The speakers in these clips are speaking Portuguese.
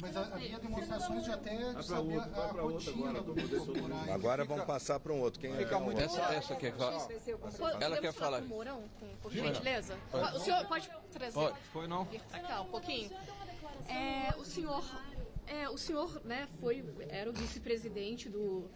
Mas havia demonstrações de até pra saber outro, a rotina agora, do Moraes. Agora vamos passar para um outro. Quem é? Fica muito- Essa, essa quer falar? Podemos Ela quer falar. Com o Mourão, com, por gentileza? O senhor pode trazer? Foi não? cá um pouquinho. É, o senhor, é, o senhor, né, foi, era o vice-presidente do,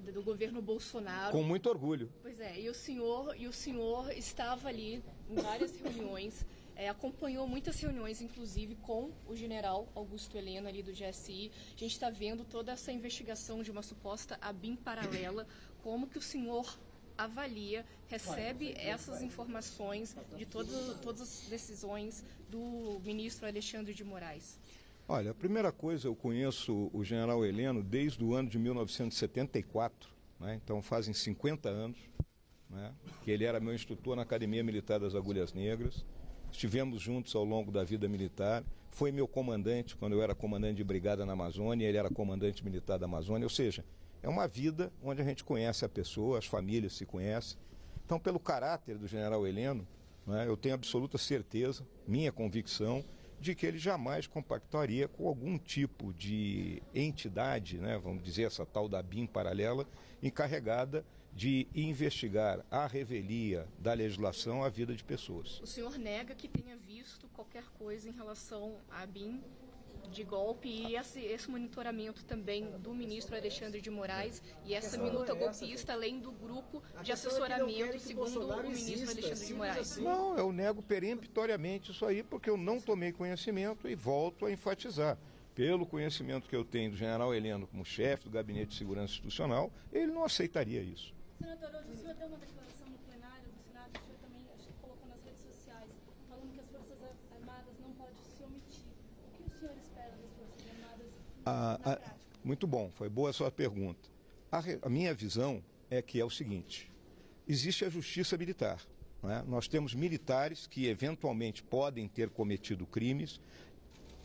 do governo Bolsonaro. Com muito orgulho. Pois é, e o senhor, e o senhor estava ali em várias reuniões, é, acompanhou muitas reuniões, inclusive com o general Augusto Helena ali do GSI. A gente está vendo toda essa investigação de uma suposta ABIN paralela. Como que o senhor avalia, recebe essas informações de todas, todas as decisões do ministro Alexandre de Moraes? Olha, a primeira coisa, eu conheço o general Heleno desde o ano de 1974, né? então fazem 50 anos, né? que ele era meu instrutor na Academia Militar das Agulhas Negras. Estivemos juntos ao longo da vida militar. Foi meu comandante quando eu era comandante de brigada na Amazônia, ele era comandante militar da Amazônia. Ou seja, é uma vida onde a gente conhece a pessoa, as famílias se conhecem. Então, pelo caráter do general Heleno, né, eu tenho absoluta certeza, minha convicção, de que ele jamais compactaria com algum tipo de entidade, né, vamos dizer essa tal da BIM paralela, encarregada de investigar a revelia da legislação a vida de pessoas. O senhor nega que tenha visto qualquer coisa em relação à BIM de golpe e esse, esse monitoramento também do ministro Alexandre de Moraes e essa minuta golpista, além do grupo de assessoramento, segundo o ministro Alexandre de Moraes. Não, eu nego peremptoriamente isso aí porque eu não tomei conhecimento e volto a enfatizar. Pelo conhecimento que eu tenho do general Heleno como chefe do Gabinete de Segurança Institucional, ele não aceitaria isso. Senador, hoje o senhor deu uma declaração no plenário do Senado, o senhor também acho que colocou nas redes sociais, falando que as Forças Armadas não podem se omitir. O que o senhor espera das Forças Armadas Ah, na ah, prática? muito bom, foi boa a sua pergunta. A, re- a minha visão é que é o seguinte: existe a justiça militar. é? Nós temos militares que eventualmente podem ter cometido crimes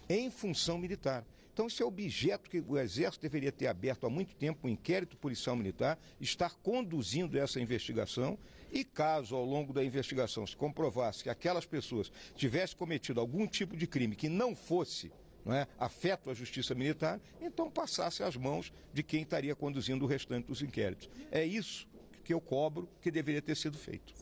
em função militar. Então, isso é objeto que o Exército deveria ter aberto há muito tempo, um inquérito policial militar, estar conduzindo essa investigação e, caso ao longo da investigação se comprovasse que aquelas pessoas tivessem cometido algum tipo de crime que não fosse não é, afeto à justiça militar, então passasse às mãos de quem estaria conduzindo o restante dos inquéritos. É isso que eu cobro que deveria ter sido feito.